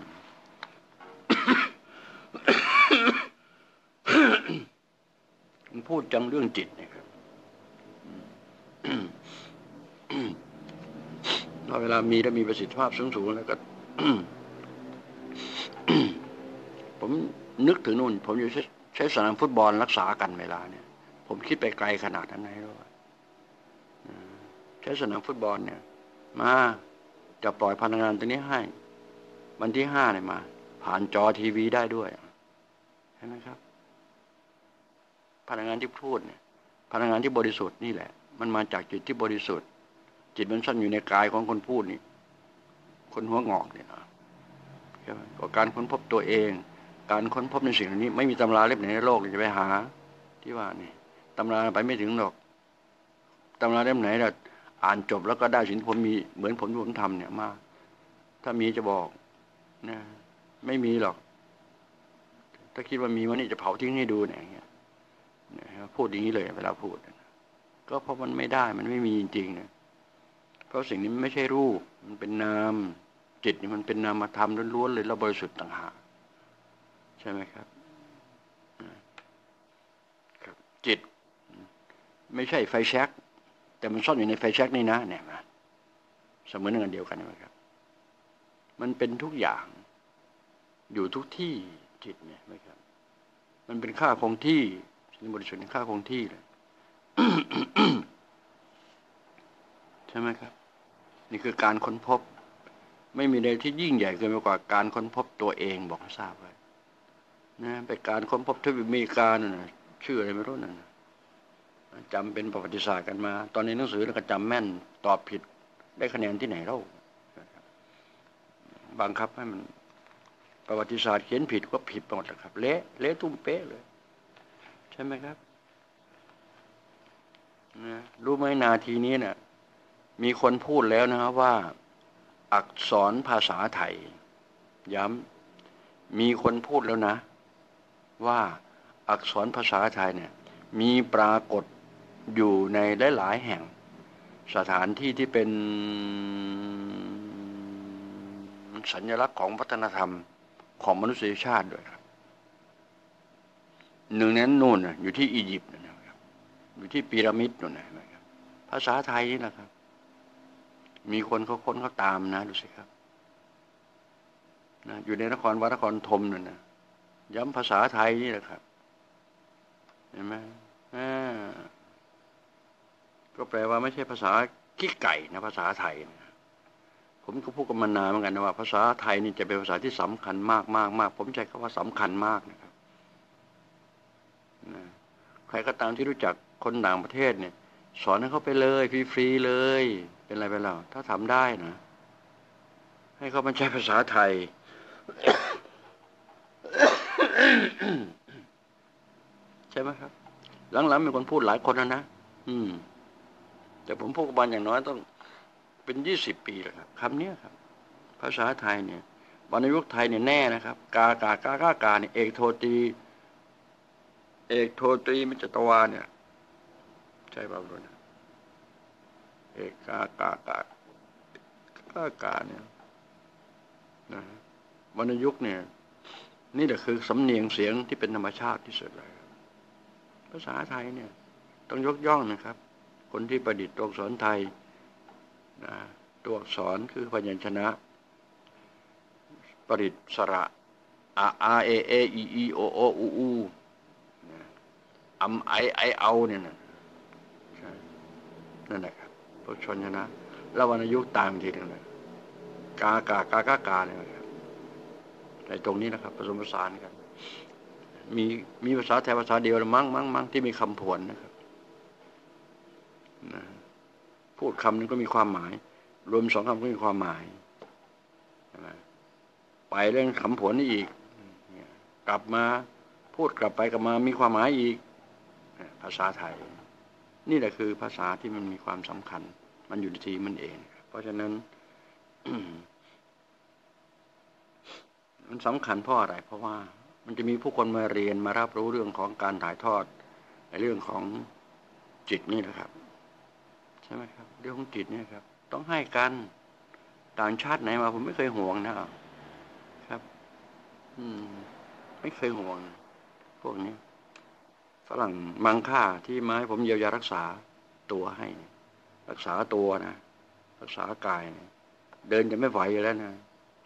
พูดจังเรื่องจิตเนี่ยเราเวลามีแล้วมีประสิทธิภาพสูงสูงแล้วก็ผมนึกถึงนู่น ผมอยู่ ใช้สนามฟุตบอลรักษากันเวลาเนี่ย ผมคิดไปไกลขนาดนั้นไหนรู้ใช้สนามฟุตบอลเนี่ย มาจะปล่อยพนักงานตัวนี้ให้ วันที่ห้าเนี่ยมา ผ่านจอทีวีได้ด้วยเห็นไหมครับ พนักงานที่พูดเนี่ย พนักงานที่บริสุทธิ์นี่แหละ มันมาจากจิตที่บริสุทธิ์ จิตมันซ่อนอยู่ในกายของคนพูดนี่ คนหัวงอกเนี่ยใช่ไหมก็การค้นพบตัวเอง การค้นพบในสิ่งเหล่านี้ ไม่มีตำราเล่มไหนในโลกจะไปหา ที่ว่านี่ตำราไปไม่ถึงหรอกตำราเล่มไหนเราอ่านจบแล้วก็ได้สิ่งที่ผมมีเหมือนผมที่ผมทำเนี่ยมาถ้ามีจะบอกนะไม่มีหรอก ถ้าคิดว่ามีวันนี้จะเผาทิ้งให้ดูเนี่ยพูดอย่างนี้เลยเวลาพูด ก็เพราะมันไม่ได้มันไม่มีจริงๆนะเพราะสิ่งนี้ไม่ใช่รูป มันเป็นนาม จิตนี่มันเป็นนามธรรมล้วนๆเลยเราบริสุทธิ์ต่างหาก ช่ไหมครับครับ จิต ไม่ใช่ไฟแช็กแต่มันซ่อนอยู่ในไฟแช็กนี่นะเนี่ยมาเสมือนกันเดียวกันนะครับ มันเป็นทุกอย่าง อยู่ทุกที่จิตเนี่ยไหมครับ มันเป็นค่าคงที่ในบริสุทธิ์ค่าคงที่เลยใช่ไหมครับ นี่คือการค้นพบ ไม่มีใดที่ยิ่งใหญ่เกินไปกว่าการค้นพบตัวเองบอกให้ทราบไว้ นะเป็นการค้นพบทวีมีการนะชื่ออะไรไม่รู้นั่นจำเป็นประวัติศาสตร์กันมา ตอนในหนังสือเราก็จำแม่นตอบผิดได้คะแนนที่ไหนเล่าบังคับให้มันประวัติศาสตร์เขียนผิดก็ผิดหมดแลครับ เละเละตุ้มเป๊ะเลย ใช่ไหมครับนะรู้ไหมนาทีนี้เนะ่ยมีคนพูดแล้วนะครับว่า อักษรภาษาไทย ย้ำมีคนพูดแล้วนะ ว่าอักษรภาษาไทยเนี่ยมีปรากฏอยู่ในหลายๆแห่ง สถานที่ที่เป็นสัญลักษณ์ของวัฒนธรรมของมนุษยชาติด้วยครับหนึ่งนั้นนู่นอยู่ที่อียิปต์นะครับอยู่ที่พีระมิดนู่นนะครับภาษาไทยนี่แหละครับ มีคนเขาค้นเขาตามนะดูสิครับนะอยู่ในนครวัดนครธมนั่นนะ ย้ำภาษาไทยนี่แหละครับ เห็นไหมก็แปลว่าไม่ใช่ภาษาขี้ไก่นะภาษาไทยนะผมก็พูดกันมานานเหมือนกันนะว่าภาษาไทยนี่จะเป็นภาษาที่สำคัญมากมากมากผมใจคำว่าสำคัญมากนะครับนะใครก็ตามที่รู้จักคนต่างประเทศเนี่ย สอนให้เขาไปเลยฟรีๆเลย เป็นอะไรไปแล้วถ้าทำได้นะ ให้เขามาใช้ภาษาไทย ใช่ไหมครับ หลังๆมีคนพูดหลายคนนะนะอืม แต่ผมพูดกับมันอย่างน้อยต้องเป็นยี่สิบปีแล้วครับคำนี้ครับ ภาษาไทยเนี่ยวรรณยุกไทยเนี่ยแน่นะครับ กากากากากาเนี่ยเอกโทตี เอกโทตีมิจตวาเนี่ย ใช่ป่าวด้วยนะเอกกากากากากาเนี่ยนะวรรณยุกเนี่ย นี่แหละคือสำเนียงเสียงที่เป็นธรรมชาติที่สุดเลยภาษาไทยเนี่ย ต้องยกย่องนะครับ คนที่ประดิษฐ์ตัวอักษรไทยนะตัวอักษรคือพยัญชนะ ประดิษฐ์สระอาอาเอเออีอีโอโออูอูอัมไอไอเอาเนี่ยนะนั่นแหละครับพวกชนชนะ แล้ววรรณยุกตามทีนึงเลยกากากากากาเนี่ยครับ ในตรงนี้นะครับผสมผสานกัน มีมีภาษาไทยภาษาเดียวมั้งมั้งมั้งที่มีคำผวนนะครับนะพูดคำนึงก็มีความหมาย รวมสองคำก็มีความหมายไปเรื่องคำผลนี่อีก กลับมาพูดกลับไปกลับมามีความหมายอีก ภาษาไทย นี่แหละคือภาษาที่มันมีความสำคัญ มันอยู่ที่มันเอง เพราะฉะนั้น มันสำคัญเพราะอะไร เพราะว่ามันจะมีผู้คนมาเรียนมารับรู้เรื่องของการถ่ายทอดในเรื่องของจิตนี่แหละครับ ใช่ไหมครับ เรื่องของจิตเนี่ยครับ ต้องให้กันต่างชาติไหนมา ผมไม่เคยห่วงนะครับ อืม ไม่เคยห่วง พวกนี้ฝรั่งมังค่าที่มาให้ผมเยียวยารักษาตัวให้ รักษาตัวนะ รักษากายนะเดินจะไม่ไหวอยู่แล้วนะ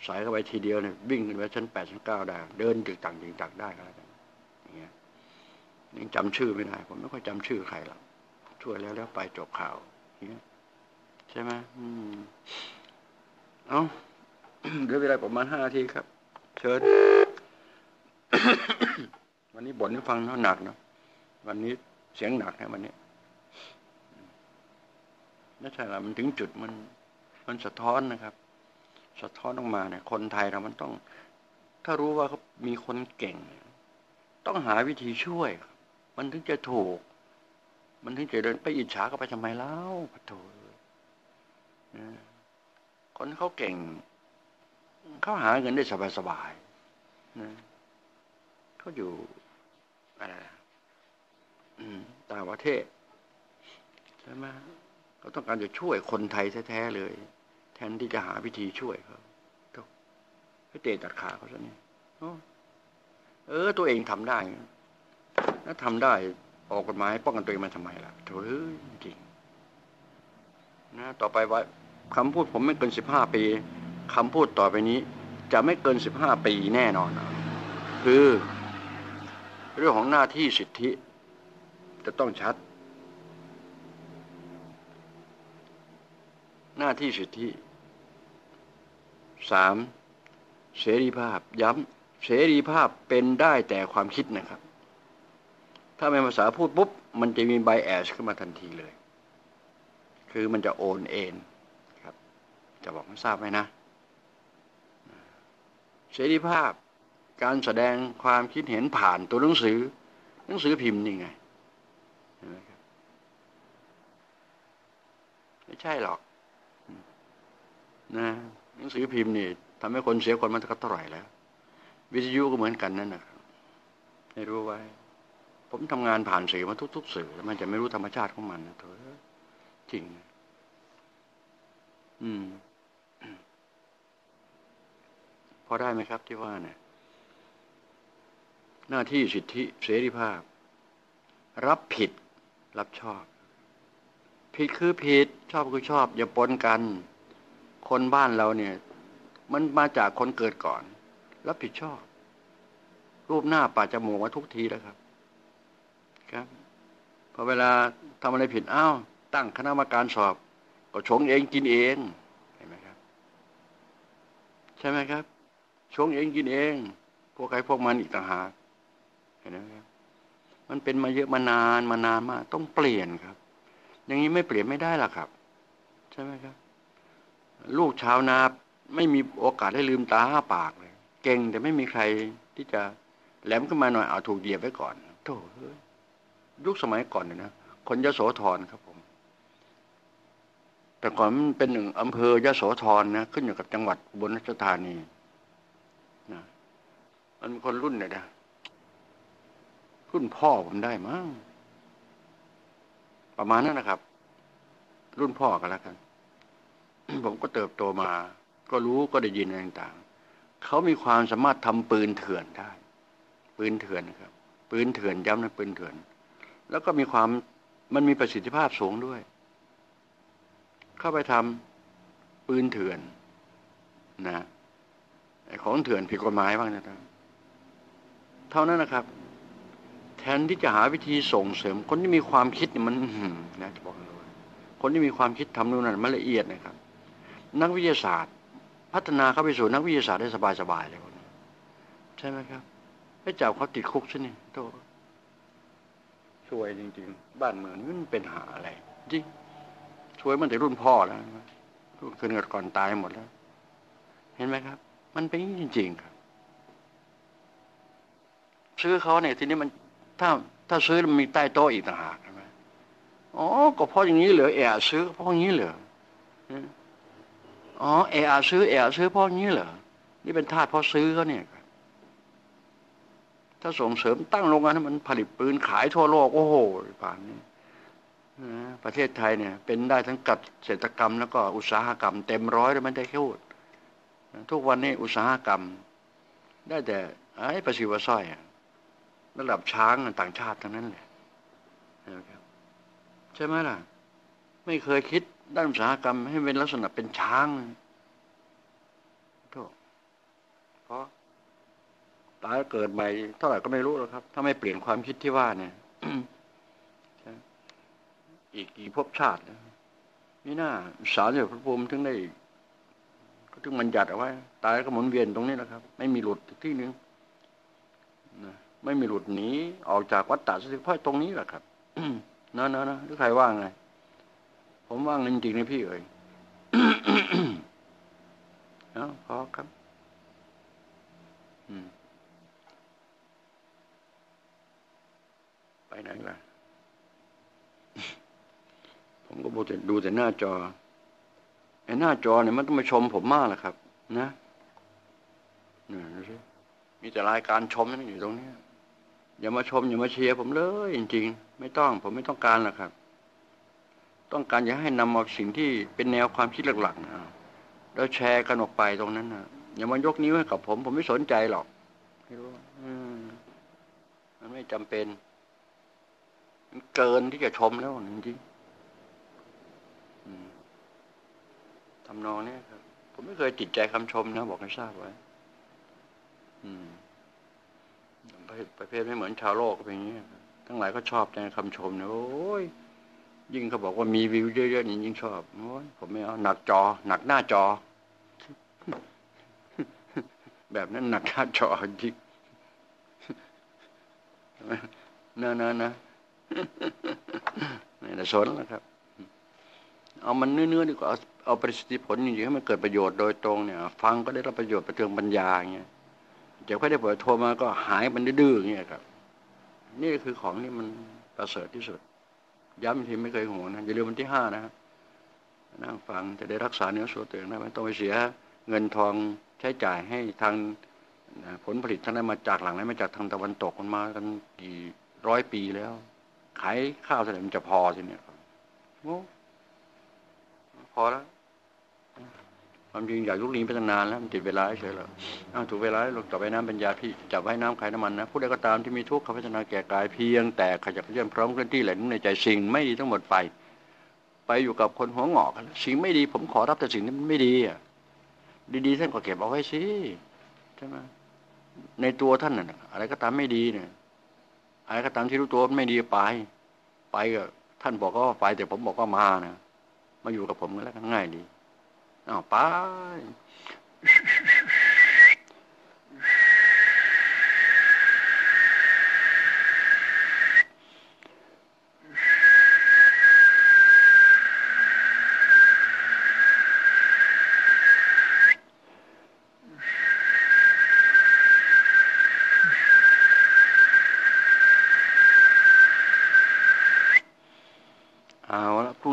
สายเข้าไปทีเดียวเนี่ยวิ่งขึ้นไปชั้นแปดชั้นเก้าได้ เดินจึกตังจึกตักได้ก็แล้วกันอย่างเงี้ยยังจำชื่อไม่ได้ ผมไม่ค่อยจำชื่อใครหรอกช่วยแล้วแล้วไปจบข่าวใช่ไหมอืมเอาเหลือเวลาประมาณห้านาทีครับ เชิญ วันนี้บ่นให้ฟังเนาะหนักเนาะวันนี้เสียงหนักนะวันนี้นั่นใช่ละมันถึงจุดมัน มันสะท้อนนะครับ สะท้อนออกมาเนี่ย คนไทยเรามันต้อง ถ้ารู้ว่าเขามีคนเก่ง ต้องหาวิธีช่วย มันถึงจะถูก มันถึงจะเดินไปอิจฉาก็ไปทำไมเล่าปะโถคนเขาเก่ง เขาหาเงินได้สบายๆนะเขาอยู่อะไรต่างประเทศใช่ไหมเขาต้องการจะช่วยคนไทยแท้ๆเลย แทนที่จะหาวิธีช่วยเขาให้เตะตัดขาเขาซะนี่เออ ตัวเองทำได้ถ้าทำได้ออกกฎหมายป้องกันตัวเองมาทำไมล่ะโถเอ้ยจริงนะต่อไปว่าคำพูดผมไม่เกินสิบห้าปีคำพูดต่อไปนี้ จะไม่เกินสิบห้าปีแน่นอนคือ เรื่องของหน้าที่สิทธิ จะต้องชัด หน้าที่สิทธิ สามเสรีภาพย้ำเสรีภาพเป็นได้แต่ความคิดนะครับ ถ้าเป็นภาษาพูดปุ๊บ มันจะมีไบแอสขึ้นมาทันทีเลย คือมันจะโอนเอ็นครับ จะบอกให้ทราบไหมนะ เสรีภาพการแสดงความคิดเห็นผ่านตัวหนังสือ หนังสือพิมพ์นี่ไงไม่ใช่หรอก นะ หนังสือพิมพ์นี่ทำให้คนเสียคนมันก็เท่าไหร่แล้ว วิทยุก็เหมือนกันนั่นนะให้รู้ไว้ ผมทำงานผ่านสื่อมาทุก ๆ สื่อมันจะไม่รู้ธรรมชาติของมันนะเถอะจริงอืม พอได้ไหมครับที่ว่าเนี่ยหน้าที่สิทธิเสรีภาพ รับผิดรับชอบ ผิดคือผิดชอบคือชอบ อย่าปนกัน คนบ้านเราเนี่ย มันมาจากคนเกิดก่อน รับผิดชอบ รูปหน้าป่าจมูกมาทุกทีแล้วครับ ครับพอเวลาทำอะไรผิดอ้าวตั้งคณะกรรมการสอบ ก็ชงเองกินเองเห็นไหมครับ ใช่ไหมครับชงเองกินเอง พวกใครพวกมันอีกต่างหากเห็นไหมครับ มันเป็นมาเยอะมานานมานานมากต้องเปลี่ยนครับ อย่างนี้ไม่เปลี่ยนไม่ได้ล่ะครับ ใช่ไหมครับ ลูกชาวนาไม่มีโอกาสได้ลืมตาอ้าปากเลย เก่งแต่ไม่มีใครที่จะแหลมขึ้นมาหน่อยเอาถูกเหยียบไว้ก่อนโธ่ยุคสมัยก่อนเนี่ยนะคนยโสธรครับผม แต่ก่อนมันเป็นหนึ่งอำเภอยโสธรนะขึ้นอยู่กับจังหวัดบนรัชธานีนะมันคนรุ่นเนี่ยนะรุ่นพ่อผมได้มั้งประมาณนั้นนะครับ รุ่นพ่อกันแล้วกัน ผมก็เติบโตมา ก็รู้ก็ได้ยินอะไรต่างๆ เขามีความสามารถทำปืนเถื่อนได้ ปืนเถื่อนนะครับ ปืนเถื่อนย้ำนะปืนเถื่อน แล้วก็มีความมันมีประสิทธิภาพสูงด้วย เข้าไปทำปืนเถื่อนนะไอของเถื่อนผิดกฎหมายบ้างนะครับ เท่านั้นนะครับ แทนที่จะหาวิธีส่งเสริม คนที่มีความคิดมันนะจะบอกเลยคนที่มีความคิดทำนู่นนั่นมันละเอียดนะครับ นักวิทยาศาสตร์ พัฒนาเข้าไปสู่นักวิทยาศาสตร์ได้สบายๆเลยคนนี้ใช่ไหมครับให้จับเขาติดคุกซะนี่โตช่วยจริง ๆ บ้านเมืองนี่มันเป็นหาอะไรจริงช่วยมันแต่รุ่นพ่อแล้วรุ่นคืนก่อนตายหมดแล้ว เห็นไหมครับ มันเป็นจริง ๆ ครับ ซื้อเขาเนี่ยทีนี้มันถ้าถ้าซื้อมันมีใต้โต๊ะอีกต่างหากใช่ไหมอ๋อก็เพราะอย่างนี้เหรอแอบซื้อเพราะอย่างนี้เหรอ อ๋อเออาซื้อเออาซื้อพ่องี้เหรอนี่เป็นทาสพ่อซื้อเขาเนี่ยถ้าส่งเสริมตั้งโรงงานให้มันผลิตปืนขายทั่วโลกโอ้โหป่านนี้ประเทศไทยเนี่ย เป็นได้ทั้งกับเศรษฐกรรมแล้วก็อุตสาหกรรม เต็มร้อยเลยไม่ได้แค่พูดทุกวันนี้อุตสาหกรรม ได้แต่ไอ้ประสิวสร้อยระดับช้างต่างชาติทั้งนั้นเลยใช่ไหมล่ะ ไม่เคยคิด ด้านอุตสาหกรรมให้เป็นลักษณะเป็นช้างโทษเพราะตายเกิดใหม่เท่าไหร่ก็ไม่รู้หรอกครับ ถ้าไม่เปลี่ยนความคิดที่ว่าเนี่ยอีกกี่ภพชาตินี่น่าสารจากพระภูมิถึงได้ก็ถึงมันหยัดเอาไว้ ตายก็หมุนเวียนตรงนี้นะครับ ไม่มีหลุดที่นึงนะไม่มีหลุดหนีออกจากวัฏฏะสักเพราะตรงนี้แหละครับนะนะนะหรือใครว่าไง ผมว่าเงินจริงนะพี่เอ๋ยเอาพอครับไปไหนล่ะ ผมก็ดูแต่ดูแต่หน้าจอไอ้หน้าจอเนี่ยมันต้องมาชมผมมากแหละครับ นะนี่สิมีแต่รายการชมนั่นอยู่ตรงนี้อย่ามาชมอย่ามาเชียร์ผมเลย จริง ๆ ไม่ต้อง ผมไม่ต้องการหรอกครับ ต้องการอยากให้นำเอาสิ่งที่เป็นแนวความคิดหลักๆนะแล้วแชร์กันออกไปตรงนั้นนะอย่ามายกนิ้วให้กับผม ผมไม่สนใจหรอกไม่รู้มันไม่จำเป็น มันเกินที่จะชมแล้วจริงๆทำนองนี้ครับ ผมไม่เคยติดใจคำชมนะ บอกให้ทราบไว้ประเภทไม่เหมือนชาวโลกเป็นอย่างนี้ทั้งหลายก็ชอบในคำชมนะโอ้ย ยิ่งเขาบอกว่ามีวิวเยอะๆนี่ยิ่งชอบโอ้ยผมไม่เอาหนักจอ หนักหน้าจอ แบบนั้นหนักหน้าจอจริงนะนะนะไม่ได้สนแล้วครับ เอามันเนื้อๆดีกว่าเอาเอาประสิทธิผลจริงๆให้มันเกิดประโยชน์โดยตรงเนี่ย ฟังก็ได้รับประโยชน์ประเทืองปัญญาเงี้ยเดี๋ยวค่อยได้เปิดโทรมาก็หายมันดื้อๆเงี้ยครับ นี่คือของนี่มันประเสริฐที่สุด ย้ำทีไม่เคยห่วงนะอย่าลืมวันที่ห้านะนั่งฟังจะได้รักษาเนื้อส่วนตัวเองนะไม่ต้องไปเสียเงินทองใช้จ่ายให้ทางผลผลิตทั้งนั้นมาจากหลังนั้นมาจากทางตะวันตกมันมากันกี่ร้อยปีแล้ว ขายข้าวเท่าไหร่มันจะพอทีเนี่ยโอ้พอแล้ว ความจริงอยากลุกหลี้ไปตั้งนานแล้วมันติดเวลาเฉยแล้วถูกเวลาลงจับไว้น้ำป็นยาพี่จับไว้น้ำขายน้ำมันนะผู้ใดก็ตามที่มีทุกข์เขาพัฒนาแก่กายเพียง แต่ขยับเยื่อนพร้อมเคลื่อนที่แหล่งในใจสิ่งไม่ดีทั้งหมดไป ไปอยู่กับคนหัวงอกสิ่งไม่ดีผมขอรับแต่สิ่งที่มันไม่ดีอะดีๆท่านก็เก็บเอาไว้สิใช่ไหมในตัวท่านน่ะอะไรก็ตามไม่ดีเนี่ยอะไรก็ตามที่รู้ตัวไม่ดีไป ไปก็ท่านบอกว่าไปแต่ผมบอกว่ามานะมาอยู่กับผมก็แล้วง่ายดี อ้าวไป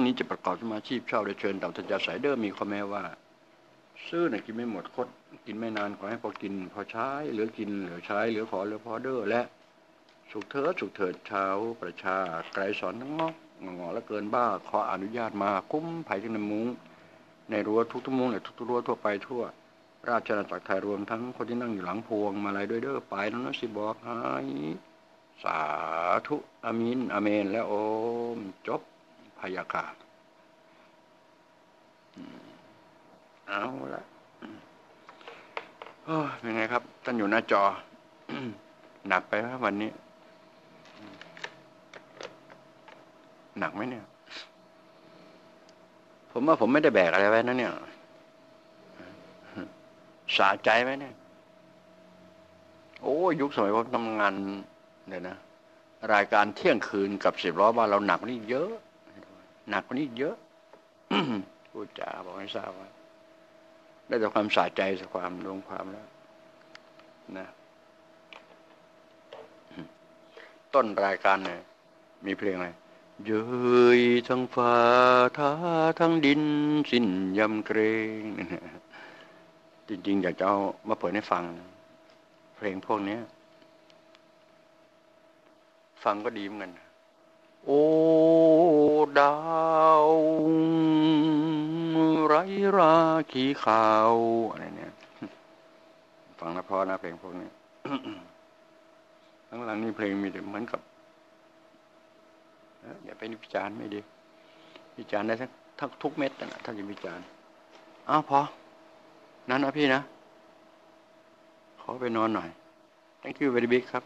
นี้จะประ กอบสมาชีพเช่าโดยเชิญตามทัญญาสายเดิมมีข้อแม้ว่า ซื้อเนี่ยกินไม่หมดคด กินไม่นานขอให้พอกิน พอใช้เหลือกินเหลือใช้เหลือขอเหลือพอเด้อและสุขเถิดสุขเถิดชาวประชาไกลสอนทั้งงอกงอและเกินบ้า ขออนุญาตมาคุ้มภัยที่ในมุ้งในรั้วทุกทุกมุ้งในทุกทุกรั้วทั่วไปทั่ว ราชนาจักรไทยรวมทั้งคนที่นั่งอยู่หลังพวงมาลัยด้วยเด้อไปนั้นนะสิบอกให้สาธุอามินอเมน และโอมจบพยากาศ เอาละโอ้เป็นไงครับ ท่านอยู่หน้าจอ หนักไปไหมวันนี้ หนักไหมเนี่ย ผมว่าผมไม่ได้แบกอะไรไว้นะเนี่ย สาใจไหมเนี่ย โอ้ยุคสมัยผมทำงานเนี่ยนะ รายการเที่ยงคืนกับสิบล้อบ้านเราหนักกว่านี้เยอะ หนักกว่านี้เยอะพูดจาบอกให้ทราบว่า ได้แต่ความสะใจสความลงความแล้วนะต้นรายการเนี่ยมีเพลงอะไรเย้ยทั้งฟ้าท้าทั้งดินสิ้นยำเกรงจริง ๆ อยากจะเอามาเปิดให้ฟัง เพลงพวกนี้ฟังก็ดีเหมือนกัน โอ้ ดาว ไรราขีขาวอะไรเนี่ยฟังแล้วพอนะเพลงพวกนี้ข้างหลังนี่เพลงมีแต่เหมือนกับอย่าไปวิจารณ์ไม่ดี วิจารณ์ได้ทั้งทั้งทุกเม็ดนะถ้าจะวิจารณ์อ้าวพอ นั้นนะพี่นะ ขอไปนอนหน่อย thank you very big ครับ